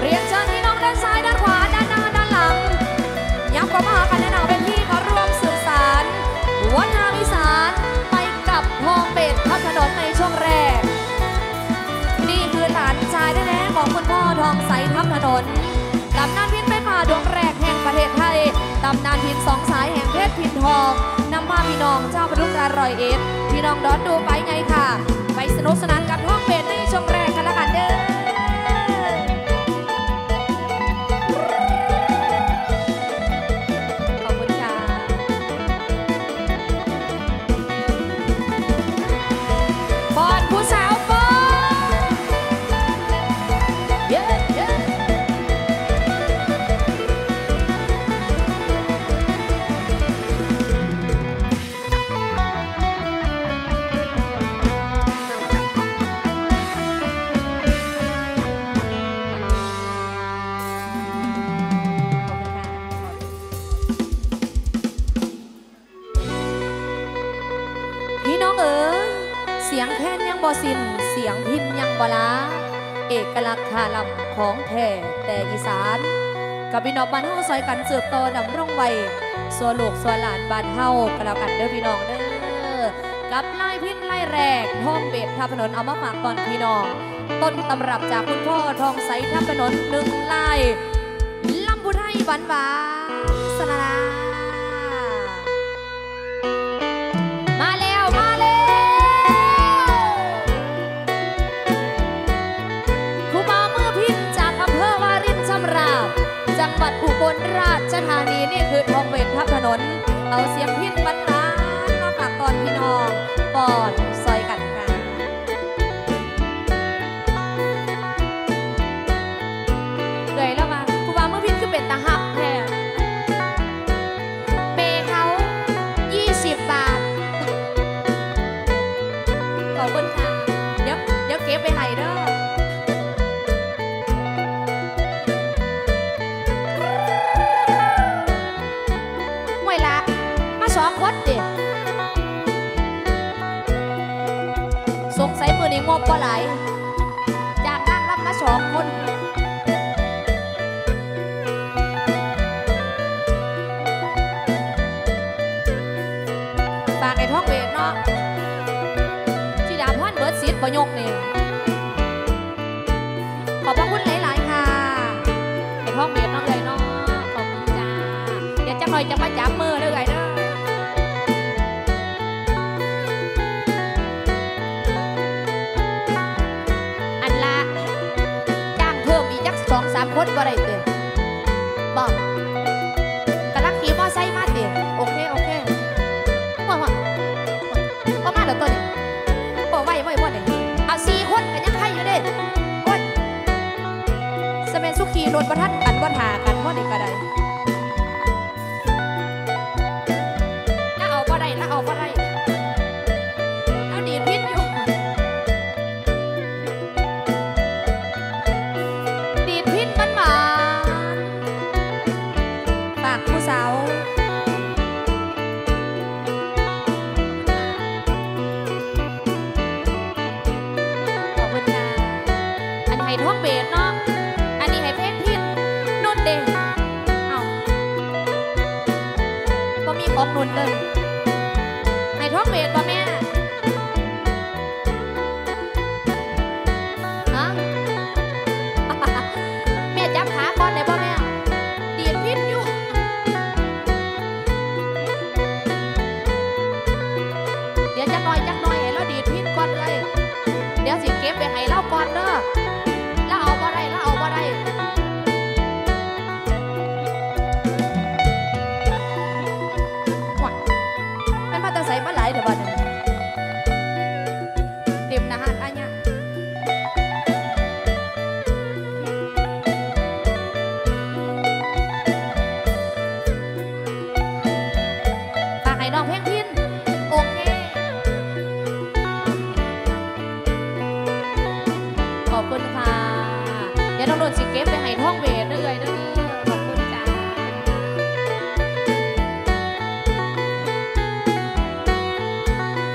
เรียนเชิญพี่น้องด้านซ้ายด้านขวาด้านหน้าด้านหลังย้ำกับมหากันแนะนำเป็นที่เขาร่วมสื่อสารวัฒนธรรมอีสานไปกับทองเป็ดทับถนนในช่วงแรก นี่คือหลานชายแท้ๆของคุณพ่อทองใสทับถนนตำนานพินไปมาดวงแรกแห่งประเทศไทยตำนานพินสองสายแห่งเพชรพินทองนำมาพี่น้องเจ้าประดุการรอยเอ็ดพี่น้องดอนดูไปไงค่ะ ไปสนุกสนานกับทองเป็ดในช่วงแรก บ่สิ้นเสียงพินยังบ่ลาเอกลักษณ์คาลำของแท้แต่อีสาน กับพี่น้องบ้านเฮาซอยกันสืบต่อดำรงไว้ส่วนลูกส่วนหลานบ้านเฮาก็แล้วกันเด้อพี่น้องเด้อกับไล่พินไล่แรกท่องเบ็ดทับถนนเอามาฝากตอนพี่น้อง ต้นตำรับจากคุณพ่อทองใสทับถนนหนึ่งไล่ลำพูไทยหวานหวาน ลราชธานีนี่คือทองเวททับถนน เอาเสียงพินบรรลานมาฝากตอนพี่น้องปอนซอน สงสัยมือนี้งบบ่ไหลายจากนั่งรับมาสองคนฝากไอ้ท้องเวทเนาะจีดาพอนเบิร์ดซิดประยกนี่ขอบพระคุณหลาย ๆ ค่ะไอ้ท้องเบียดน้องเลยเนาะขอบคุณจ้าเดี๋ยวจะหน่อยจะมาจับมือเด้อ รถประทัดกันว่าหากันว่าเด็กกระไดน่าเอาบ่ได้น่าเอาบ่ได้เอาดีดพิษอยู่ ดีดพิษมันมาปากผู้สาวขอบคุณค่ะอันนี้ให้ท้องเบสเนาะ มีของนุ่นเลยให้ท้องเบสป่ะแม่ฮะแม่จับขาก่อนได้ป่ะแม่ดีดพินอยู่เดี๋ยวจักหน่อยจักหน่อยให้เราดีดพินก่อนเลย เดี๋ยวสิเก็บไปให้เราก่อนเด้อ สิเก็บไปให้ท้องเวทเรื่อยๆเด้อขอบคุณจ้า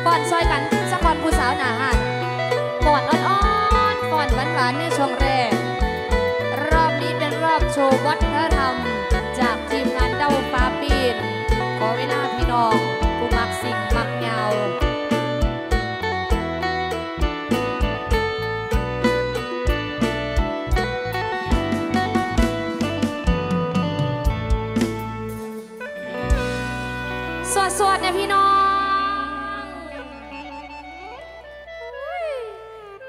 ฟอนซอยกันสักวันผู้สาวหนาหันฟอนอ่อนๆฟอนหวานๆในช่วงแรก รอบโชว์วัฒนธรรมจา ดนะพี่น้อง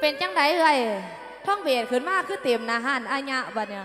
เป็นจังไดเอ่ยท่องเบียดขึ้นมาคือเต็มนาหันอาญะบัดเนี่ย